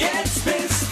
jetzt bist